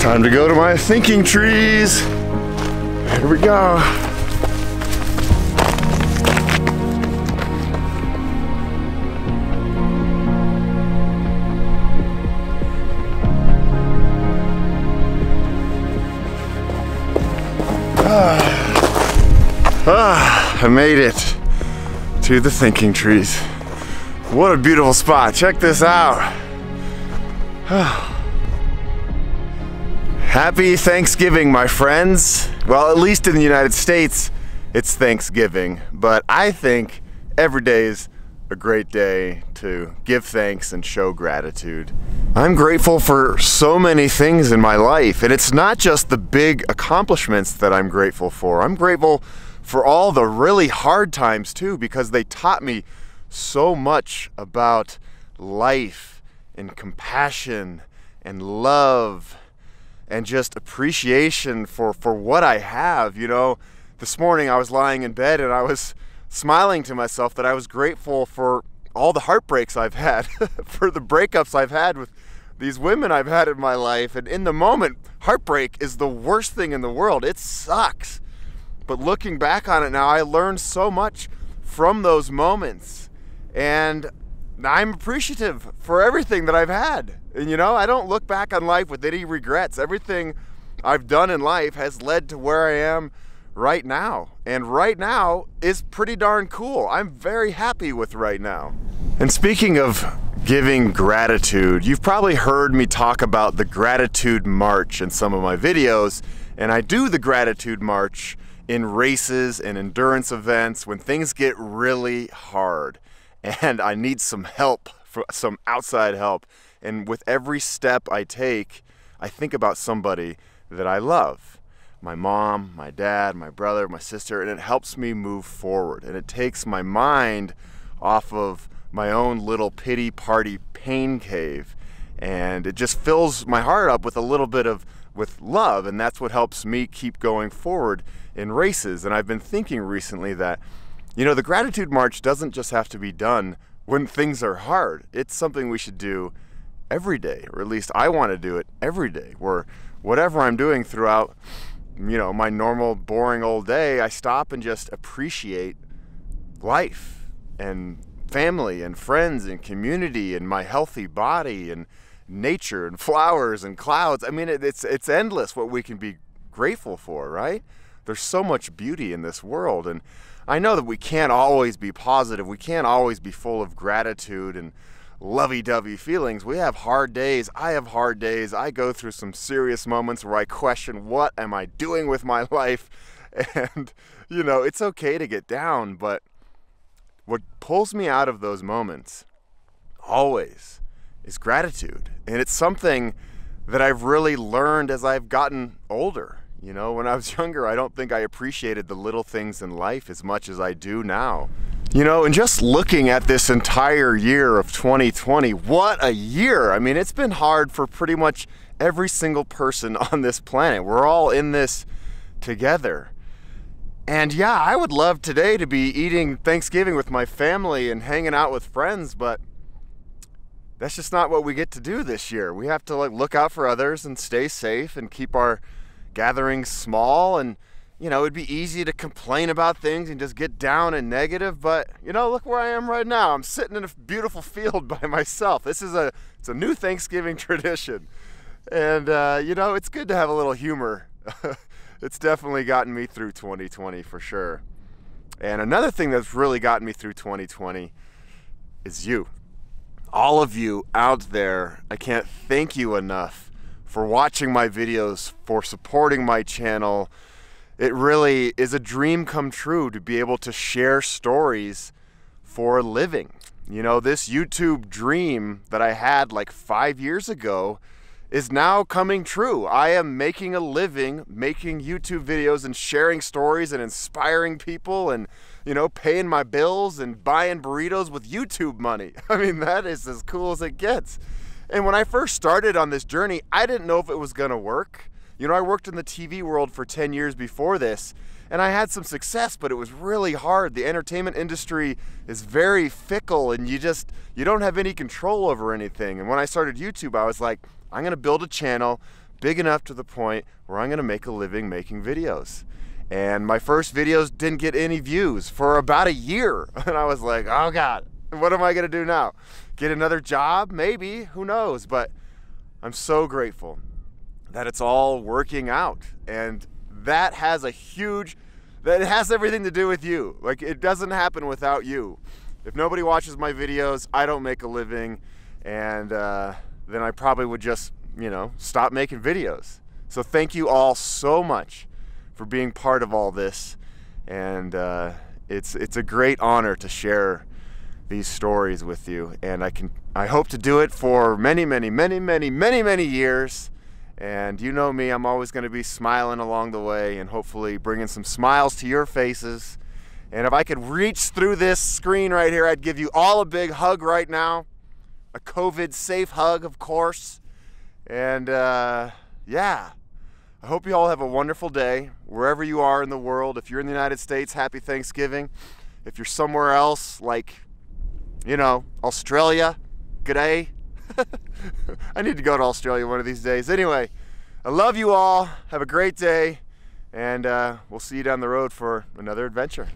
Time to go to my thinking trees. Here we go. Ah, ah, I made it to the thinking trees. What a beautiful spot. Check this out. Happy Thanksgiving, my friends. Well, at least in the United States, it's Thanksgiving, but I think every day is a great day to give thanks and show gratitude. I'm grateful for so many things in my life, and it's not just the big accomplishments that I'm grateful for. I'm grateful for all the really hard times too, because they taught me so much about life and compassion and love and just appreciation for, for what I have. You know, this morning I was lying in bed and I was smiling to myself that I was grateful for all the heartbreaks I've had, for the breakups I've had with these women I've had in my life. And in the moment, heartbreak is the worst thing in the world. It sucks. But looking back on it now, I learned so much from those moments. And I'm appreciative for everything that I've had. And you know, I don't look back on life with any regrets. Everything I've done in life has led to where I am right now. And right now is pretty darn cool. I'm very happy with right now. And speaking of giving gratitude, you've probably heard me talk about the gratitude march in some of my videos. And I do the gratitude march in races and endurance events when things get really hard and I need some help, some outside help. And with every step I take, I think about somebody that I love my mom, my dad, my brother, my sister, and it helps me move forward. And it takes my mind off of my own little pity party pain cave. And it just fills my heart up with a little bit of with love and that's what helps me keep going forward in races and I've been thinking recently that you know the gratitude march doesn't just have to be done when things are hard it's something we should do every day or at least I want to do it every day where whatever I'm doing throughout you know my normal boring old day I stop and just appreciate life and family and friends and community and my healthy body and nature and flowers and clouds. I mean, it's it's endless what we can be grateful for, right? There's so much beauty in this world, and I know that we can't always be positive. We can't always be full of gratitude and lovey-dovey feelings. We have hard days. I have hard days. I go through some serious moments where I question what am I doing with my life, and you know, it's okay to get down, but what pulls me out of those moments always is gratitude. And it's something that I've really learned as I've gotten older. You know, when I was younger, I don't think I appreciated the little things in life as much as I do now. You know, and just looking at this entire year of 2020, what a year! I mean, it's been hard for pretty much every single person on this planet. We're all in this together. And yeah, I would love today to be eating Thanksgiving with my family and hanging out with friends, but that's just not what we get to do this year. We have to like look out for others and stay safe and keep our gatherings small and you know, it'd be easy to complain about things and just get down and negative, but you know, look where I am right now. I'm sitting in a beautiful field by myself. This is a it's a new Thanksgiving tradition. And uh, you know, it's good to have a little humor. it's definitely gotten me through 2020 for sure. And another thing that's really gotten me through 2020 is you all of you out there, I can't thank you enough for watching my videos, for supporting my channel. It really is a dream come true to be able to share stories for a living. You know, this YouTube dream that I had like five years ago is now coming true. I am making a living making YouTube videos and sharing stories and inspiring people and, you know, paying my bills and buying burritos with YouTube money. I mean, that is as cool as it gets. And when I first started on this journey, I didn't know if it was to work. You know, I worked in the TV world for 10 years before this, and I had some success, but it was really hard. The entertainment industry is very fickle and you just you don't have any control over anything. And when I started YouTube, I was like, I'm going to build a channel big enough to the point where I'm going to make a living making videos. And my first videos didn't get any views for about a year. And I was like, "Oh god, what am I going to do now? Get another job? Maybe, who knows?" But I'm so grateful that it's all working out and that has a huge that it has everything to do with you. Like it doesn't happen without you. If nobody watches my videos, I don't make a living, and uh, then I probably would just you know stop making videos. So thank you all so much for being part of all this, and uh, it's it's a great honor to share these stories with you, and I can I hope to do it for many many many many many many years and you know me, I'm always going to be smiling along the way and hopefully bringing some smiles to your faces. And if I could reach through this screen right here, I'd give you all a big hug right now. A COVID safe hug, of course. And uh, yeah, I hope you all have a wonderful day wherever you are in the world. If you're in the United States, happy Thanksgiving. If you're somewhere else, like, you know, Australia, g'day. I need to go to Australia one of these days. Anyway, I love you all. Have a great day. And uh, we'll see you down the road for another adventure.